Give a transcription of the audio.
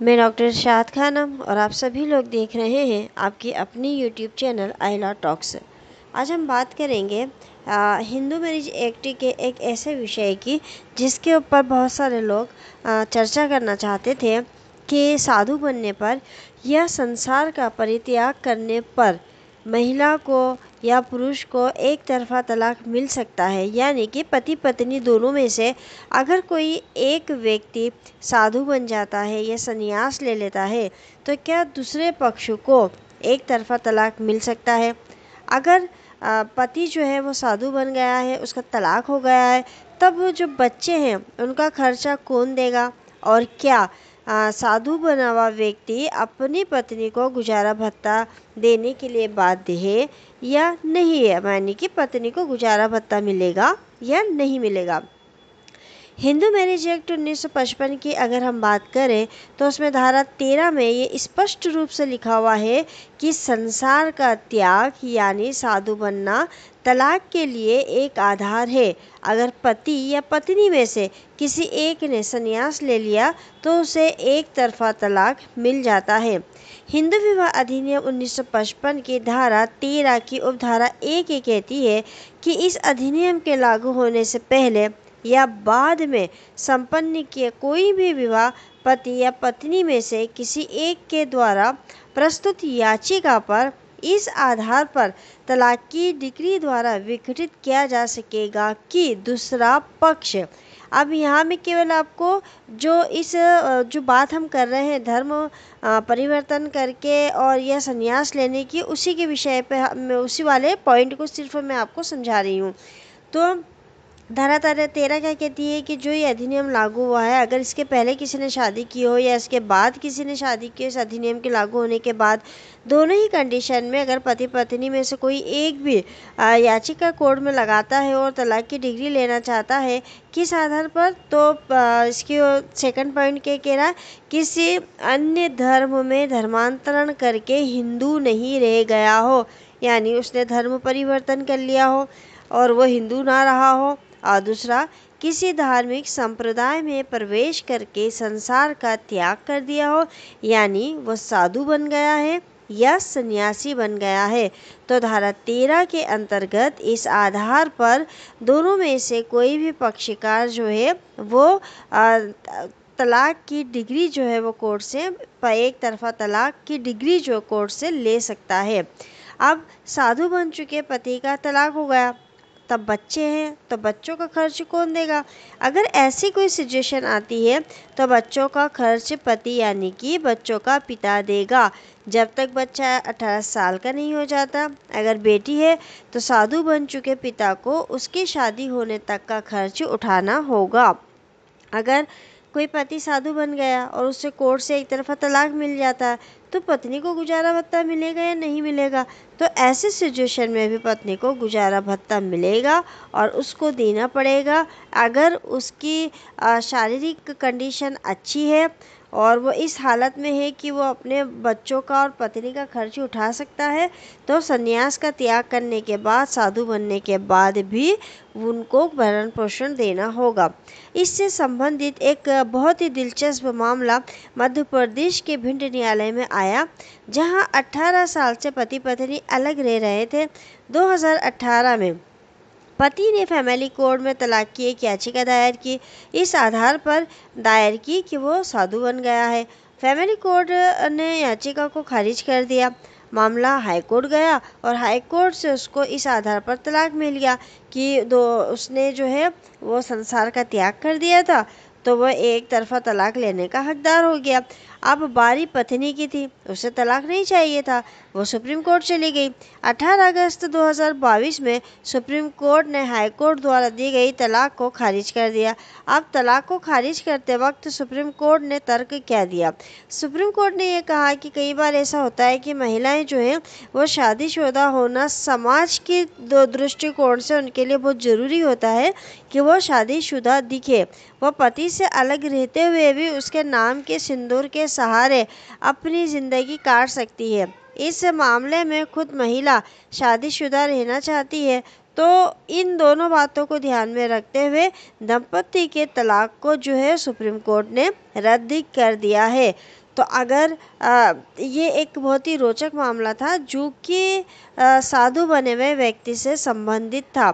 मैं डॉक्टर शाद खानम और आप सभी लोग देख रहे हैं आपकी अपनी यूट्यूब चैनल आइला टॉक्स। आज हम बात करेंगे आ, हिंदू मैरिज एक्ट के एक ऐसे विषय की जिसके ऊपर बहुत सारे लोग आ, चर्चा करना चाहते थे कि साधु बनने पर या संसार का परित्याग करने पर महिला को या पुरुष को एक तरफा तलाक मिल सकता है, यानी कि पति पत्नी दोनों में से अगर कोई एक व्यक्ति साधु बन जाता है या संन्यास ले लेता है तो क्या दूसरे पक्ष को एक तरफा तलाक मिल सकता है? अगर पति जो है वो साधु बन गया है, उसका तलाक हो गया है, तब जो बच्चे हैं, उनका खर्चा कौन देगा? और क्या साधु बना हुआ व्यक्ति अपनी पत्नी को गुजारा भत्ता देने के लिए बाध्य है या नहीं है? यानी कि पत्नी को गुजारा भत्ता मिलेगा या नहीं मिलेगा? हिंदू मैरिज एक्ट 1955 की अगर हम बात करें तो उसमें धारा तेरह में ये स्पष्ट रूप से लिखा हुआ है कि संसार का त्याग, यानी साधु बनना, तलाक के लिए एक आधार है। अगर पति या पत्नी में से किसी एक ने संन्यास ले लिया तो उसे एक तरफा तलाक मिल जाता है। हिंदू विवाह अधिनियम 1955 की धारा तेरह की उपधारा एक ये कहती है कि इस अधिनियम के लागू होने से पहले या बाद में संपन्न किए कोई भी विवाह, पति या पत्नी में से किसी एक के द्वारा प्रस्तुत याचिका पर इस आधार पर तलाक की डिग्री द्वारा विघटित किया जा सकेगा कि दूसरा पक्ष। अब यहाँ में केवल आपको जो इस, जो बात हम कर रहे हैं, धर्म परिवर्तन करके और यह संन्यास लेने की, उसी के विषय पे उसी वाले पॉइंट को सिर्फ़ मैं आपको समझा रही हूँ। तो धारा तारा तेरह क्या कहती है कि जो ये अधिनियम लागू हुआ है, अगर इसके पहले किसी ने शादी की हो या इसके बाद किसी ने शादी की हो, इस अधिनियम के लागू होने के बाद दोनों ही कंडीशन में अगर पति पत्नी में से कोई एक भी याचिका कोर्ट में लगाता है और तलाक की डिग्री लेना चाहता है, किस आधार पर? तो इसकी सेकंड पॉइंट क्या कह रहा है? किसी अन्य धर्म में धर्मांतरण करके हिंदू नहीं रह गया हो, यानी उसने धर्म परिवर्तन कर लिया हो और वो हिंदू ना रहा हो और दूसरा, किसी धार्मिक संप्रदाय में प्रवेश करके संसार का त्याग कर दिया हो, यानी वह साधु बन गया है या सन्यासी बन गया है तो धारा तेरह के अंतर्गत इस आधार पर दोनों में से कोई भी पक्षकार जो है, वो तलाक की डिग्री जो है वो कोर्ट से एक तरफा तलाक की डिग्री जो कोर्ट से ले सकता है। अब साधु बन चुके पति का तलाक हो गया। तब बच्चे हैं तो बच्चों का खर्च कौन देगा? अगर ऐसी कोई सिचुएशन आती है तो बच्चों का खर्च पति यानी कि बच्चों का पिता देगा। जब तक बच्चा 18 साल का नहीं हो जाता, अगर बेटी है तो साधु बन चुके पिता को उसकी शादी होने तक का खर्च उठाना होगा। अगर कोई पति साधु बन गया और उससे कोर्ट से एक तरफा तलाक मिल जाता है तो पत्नी को गुजारा भत्ता मिलेगा या नहीं मिलेगा? तो ऐसे सिचुएशन में भी पत्नी को गुजारा भत्ता मिलेगा और उसको देना पड़ेगा। अगर उसकी शारीरिक कंडीशन अच्छी है और वो इस हालत में है कि वो अपने बच्चों का और पत्नी का खर्च उठा सकता है तो संन्यास का त्याग करने के बाद, साधु बनने के बाद भी उनको भरण पोषण देना होगा। इससे संबंधित एक बहुत ही दिलचस्प मामला मध्य प्रदेश के भिंड न्यायालय में आया, जहाँ 18 साल से पति पत्नी अलग रह रहे थे 2018 में। पति ने फैमिली कोर्ट में तलाक की एक याचिका दायर की। इस आधार पर दायर की कि वो साधु बन गया है। फैमिली कोर्ट ने याचिका को खारिज कर दिया। मामला हाई कोर्ट गया और हाई कोर्ट से उसको इस आधार पर तलाक मिल गया कि दो, उसने जो है वो संसार का त्याग कर दिया था तो वह एक तरफा तलाक लेने का हकदार हो गया। अब बारी पत्नी की थी। उसे तलाक नहीं चाहिए था। वो सुप्रीम कोर्ट चली गई। 18 अगस्त 2022 में सुप्रीम कोर्ट ने हाई कोर्ट द्वारा दी गई तलाक को खारिज कर दिया। अब तलाक को खारिज करते वक्त सुप्रीम कोर्ट ने तर्क क्या दिया? सुप्रीम कोर्ट ने यह कहा कि कई बार ऐसा होता है कि महिलाएँ जो हैं, वो शादीशुदा होना समाज के दृष्टिकोण से उनके लिए बहुत ज़रूरी होता है कि वो शादीशुदा दिखे। वह पति से अलग रहते हुए भी उसके नाम के सिंदूर के सहारे अपनी ज़िंदगी काट सकती है। इस मामले में खुद महिला शादीशुदा रहना चाहती है तो इन दोनों बातों को ध्यान में रखते हुए दंपति के तलाक को जो है सुप्रीम कोर्ट ने रद्द कर दिया है। तो अगर आ, ये एक बहुत ही रोचक मामला था जो कि साधु बने हुए व्यक्ति से संबंधित था।